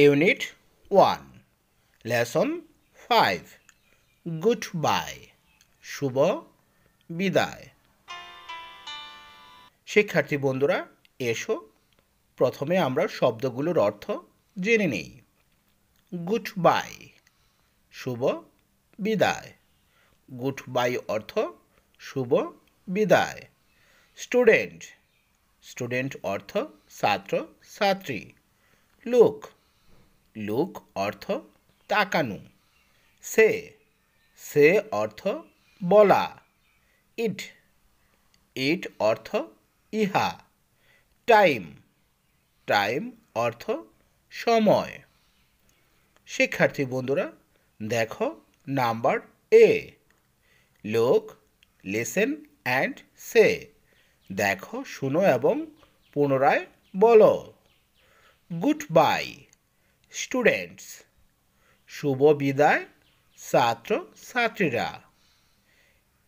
Unit one lesson five goodbye শুভ বিদায় শিক্ষার্থী বন্ধুরা, এসো। প্রথমে আমরা শব্দগুলোর অর্থ জেনে নেই। গুড বাই শুভ বিদায় গুড বাই অর্থ শুভ, বিদায়। স্টুডেন্ট স্টুডেন্ট অর্থ ছাত্র, ছাত্রী। লুক লুক অর্থ তাকানো। সে সে অর্থ বলা। ইট ইট অর্থ ইহা। টাইম টাইম অর্থ সময়। শিক্ষার্থী বন্ধুরা, দেখো নাম্বার এ। লোক লেসেন অ্যান্ড সে দেখো, শুনো এবং পুনরায় বলো। Good bye. স্টুডেন্টস শুভ বিদায়, ছাত্র ছাত্রীরা।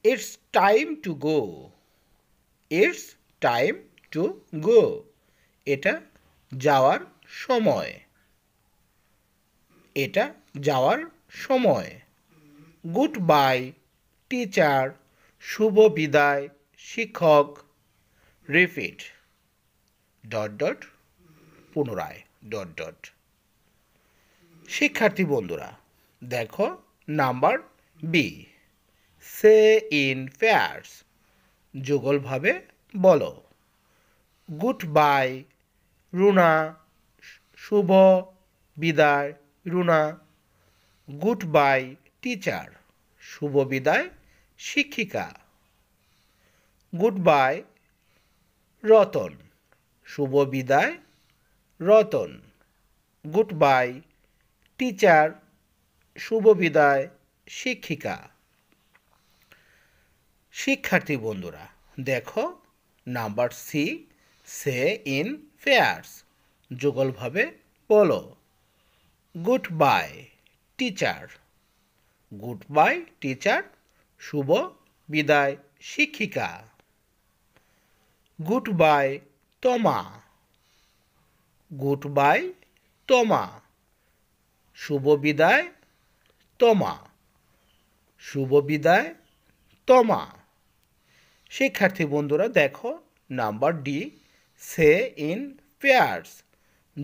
It's time to go it's time to go এটা যাওয়ার সময়। এটা যাওয়ার সময়। গুড বাই টিচার শুভ বিদায়, শিক্ষক। রিপিট ডট ডট পুনরায় ডট ডট শিক্ষার্থী বন্ধুরা, দেখো number B say in pairs. যুগলভাবে বলো। গুড বাই রুনা, শুভ, বিদায়, রুনা। গুড বাই টিচার, শুভ বিদায়, শিক্ষিকা। গুড বাই রতন, শুভ বিদায়, রতন। গুড বাই টিচার, শুভ বিদায়, শিক্ষিকা। শিক্ষার্থী বন্ধুরা, দেখো, number C say in pairs. যুগলভাবে বলো good bye teacher. Good bye teacher, শুভ বিদায়, শিক্ষিকা। Good bye Toma. Goodbye Toma. শুভ বিদায়, তমা। শুভ বিদায়, তমা। শিক্ষার্থী বন্ধুরা, দেখো, number D, say in pairs.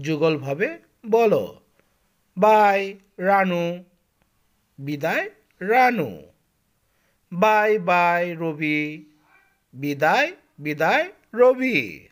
যুগলভাবে বলো। বাই, রানু। বিদায়, রানু। বাই বাই, রবি। বিদায় বিদায়, রবি।